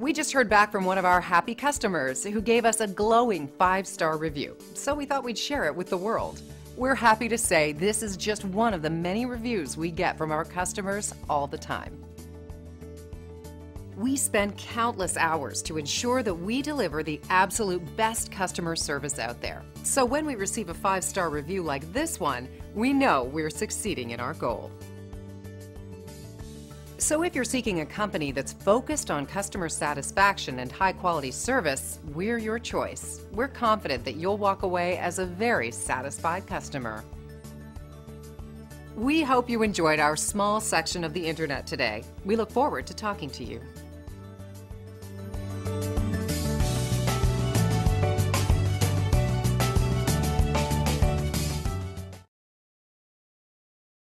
We just heard back from one of our happy customers who gave us a glowing five star review, so we thought we'd share it with the world. We're happy to say this is just one of the many reviews we get from our customers all the time. We spend countless hours to ensure that we deliver the absolute best customer service out there. So when we receive a five star review like this one, we know we're succeeding in our goal. So if you're seeking a company that's focused on customer satisfaction and high quality service, we're your choice. We're confident that you'll walk away as a very satisfied customer. We hope you enjoyed our small section of the internet today. We look forward to talking to you.